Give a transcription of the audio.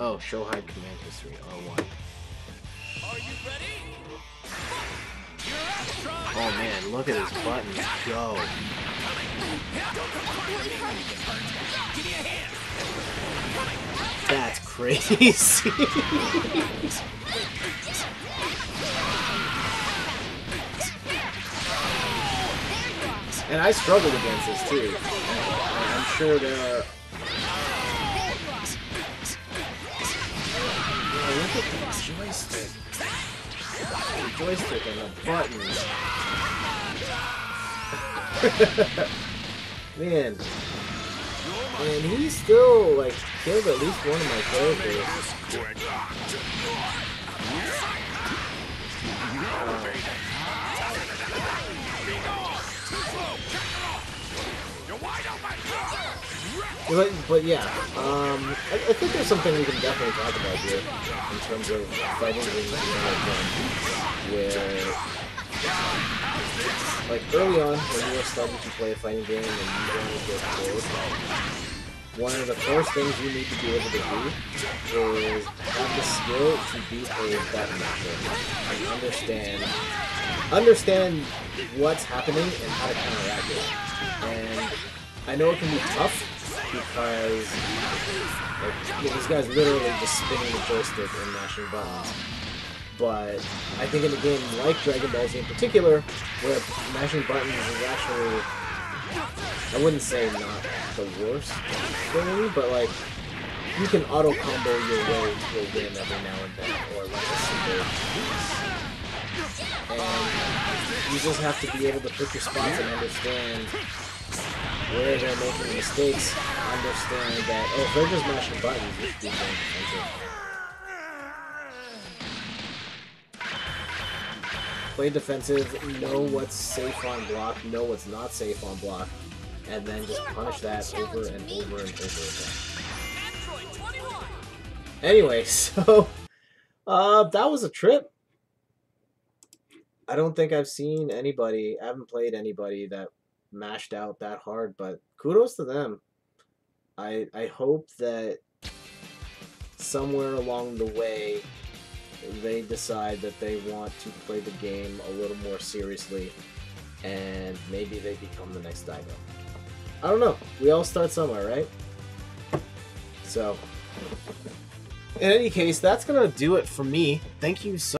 Oh, show hide command history. R1. Are you ready? Oh man, look at his buttons go. Give me a hand. That's crazy. and I struggled against this too. I'm sure there are. Look at the joystick. The joystick and the buttons. Man. And he still, like, killed at least one of my characters. But, but yeah, um, I, I think there's something we can definitely talk about here in terms of fighting games where, like, early on when you were starting to play a fighting game and you to get bored, one of the first things you need to be able to do is have the skill to beat a masher and understand understand what's happening and how to counteract it. And I know it can be tough because like, this guy's literally just spinning the joystick and mashing buttons. But I think in a game like Dragon Ball Z in particular, where mashing buttons is actually I wouldn't say not the worst thing, but like you can auto combo your way to a win every now and then, or like a single. And you just have to be able to pick your spots and understand where they're making mistakes. Understand that oh, if they're just mashing buttons, be. Play defensive, know what's safe on block, know what's not safe on block, and then just punish that over and over and over again. Anyway, so uh that was a trip. I don't think I've seen anybody, I haven't played anybody that mashed out that hard, but kudos to them. I I hope that somewhere along the way they decide that they want to play the game a little more seriously and maybe they become the next Daigo. I don't know. We all start somewhere, right? So, in any case, that's going to do it for me. Thank you so